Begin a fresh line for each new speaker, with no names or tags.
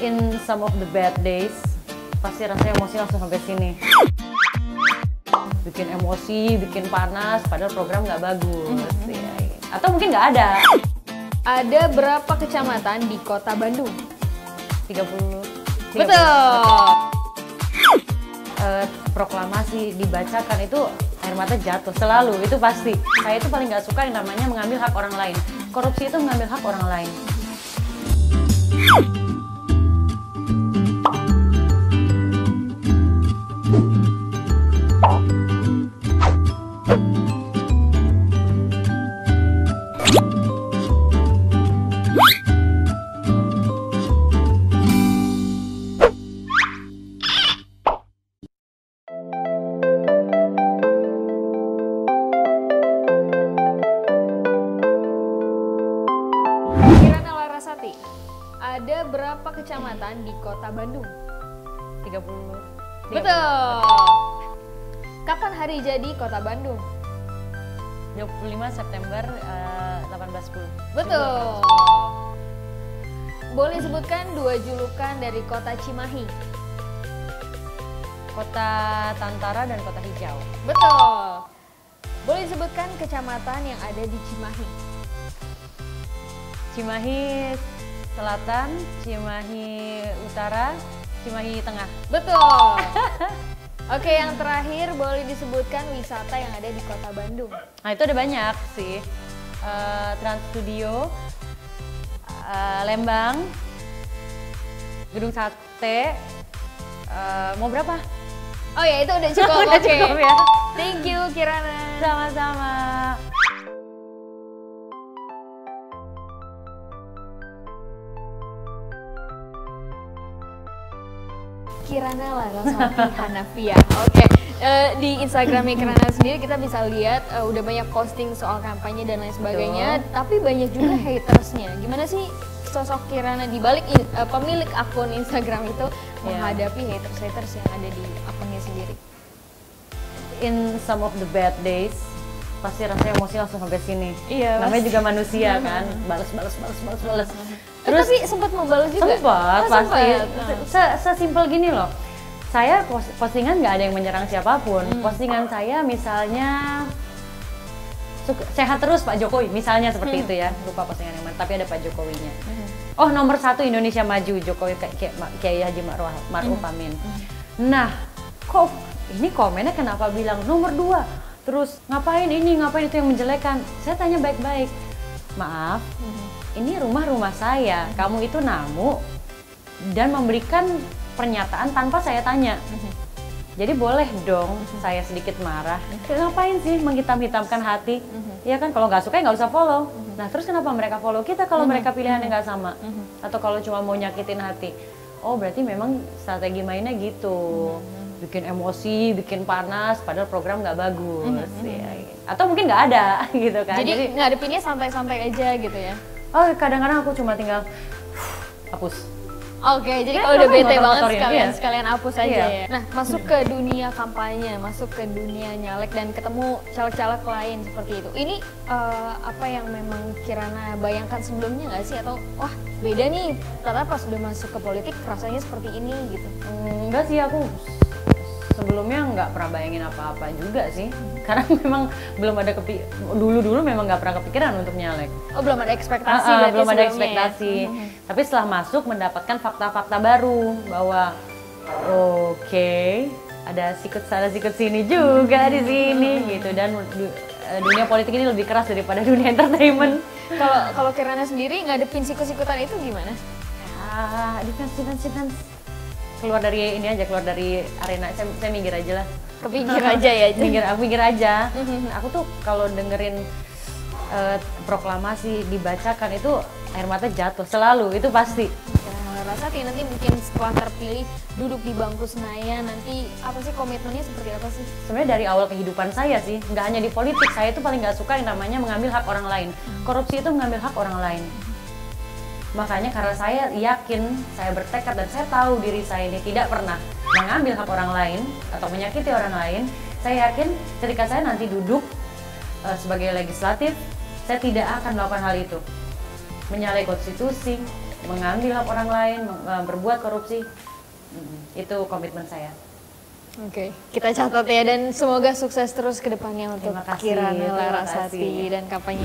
in some of the bad days pasti rasanya emosi langsung sampai sini. Bikin emosi bikin panas padahal program nggak bagus ya. atau mungkin nggak ada.
Ada berapa kecamatan di kota Bandung?
30
Betul.
Eh, proklamasi dibacakan itu air mata jatuh selalu itu pasti. Saya itu paling nggak suka yang namanya mengambil hak orang lain. Korupsi itu mengambil hak orang lain
Ada berapa kecamatan di kota Bandung?
30
Betul. Kapan hari jadi kota Bandung?
25 September eh, 1810
Betul. Boleh sebutkan dua julukan dari kota Cimahi?
kota Tantara dan kota Hijau
Betul. Boleh sebutkan kecamatan yang ada di Cimahi?
Cimahi Selatan Cimahi Utara Cimahi Tengah
Betul. Oke, yang terakhir boleh disebutkan wisata yang ada di kota Bandung.
Nah itu ada banyak sih. Eh, Trans Studio, eh, Lembang, Gedung Sate. eh, mau berapa?
Oh ya, itu udah cukup.
Udah
Oke.
cukup ya.
Thank you, Kirana.
Sama-sama.
Kirana Larasati Hanafia. Oke, eh, di Instagramnya Kirana sendiri kita bisa lihat eh, udah banyak posting soal kampanye dan lain sebagainya, tapi banyak juga hatersnya. Gimana sih sosok Kirana di balik in- eh, pemilik akun Instagram itu
Ya.
menghadapi haters-haters yang ada di akunnya sendiri?
In some of the bad days pasti rasanya emosi langsung sampai sini.
Iya,
Namanya
pasti.
juga manusia kan. Balas balas balas balas balas.
Terus tapi sempat membalas juga.
Sempat,
Oh,
pasti.
sempat.
Se- Sesimpel gini loh. Saya pos- postingan nggak ada yang menyerang siapa pun.
Hmm.
Postingan saya misalnya "Suk- sehat terus Pak Jokowi, misalnya seperti
Hmm.
itu ya. Lupa postingan yang mana, tapi ada Pak Jokowinya. Oh nomor satu Indonesia maju Jokowi kayak Kiai Haji Ma'ruf
Hmm.
Amin. Nah, kok ini komennya kenapa bilang nomor dua? Terus ngapain ini, ngapain itu yang menjelekan? Saya tanya baik-baik. Maaf, ini rumah-rumah saya. Kamu itu namu dan memberikan pernyataan tanpa saya tanya. Jadi boleh dong saya sedikit marah. Ngapain sih menghitam-hitamkan hati? Ya kan kalau nggak suka ya nggak usah follow. Nah terus kenapa mereka follow kita kalau mereka pilihannya nggak sama? Atau kalau cuma mau nyakitin hati? Oh berarti memang strategi mainnya gitu. Bikin emosi, bikin panas, padahal program nggak bagus. Ya, Atau mungkin nggak ada gitu kan.
Jadi ngadepinnya santai-santai aja gitu ya.
Oh kadang-kadang aku cuma tinggal hapus.
Oke, jadi
Ya,
kalau udah bete banget sekalian
iya.
sekalian hapus aja
Iya.
ya. Nah, masuk ke dunia kampanye, masuk ke dunia nyalek dan ketemu caleg-caleg lain seperti itu. Ini eh, apa yang memang Kirana bayangkan sebelumnya nggak sih atau wah beda nih ternyata pas udah masuk ke politik rasanya seperti ini gitu.
Hmm, Enggak sih aku sebelumnya nggak pernah bayangin apa-apa juga sih. Karena memang belum ada kepi dulu dulu memang nggak pernah kepikiran untuk nyalek.
Oh belum ada ekspektasi
ah,
berarti
belum ada
ya?
ekspektasi. Tapi setelah masuk mendapatkan fakta-fakta baru bahwa oke ada sikut sana sikut sini juga di sini gitu. Dan du- eh, dunia politik ini lebih keras daripada dunia entertainment.
Kalau kalau Kirana sendiri ngadepin sikut-sikutan itu gimana?
ah defense defense defense keluar dari ini aja keluar dari arena. Saya, saya minggir aja lah.
Kepikir aja ya.
minggir aku minggir aja. Aku tuh kalau dengerin eh, proklamasi dibacakan itu air mata jatuh selalu itu pasti.
Ya, rasa kayak nanti mungkin setelah terpilih duduk di bangku Senayan nanti apa sih komitmennya seperti apa sih?
sebenarnya dari awal kehidupan saya sih nggak hanya di politik saya tuh paling nggak suka yang namanya mengambil hak orang lain. Korupsi itu mengambil hak orang lain makanya karena saya yakin saya bertekad dan saya tahu diri saya ini tidak pernah mengambil hak orang lain atau menyakiti orang lain saya yakin ketika saya nanti duduk eh, sebagai legislatif saya tidak akan melakukan hal itu menyalahi konstitusi mengambil hak orang lain, eh, berbuat korupsi. Itu komitmen saya.
Oke, kita catat ya dan semoga sukses terus ke depannya untuk Kirana Larasati dan kampanye.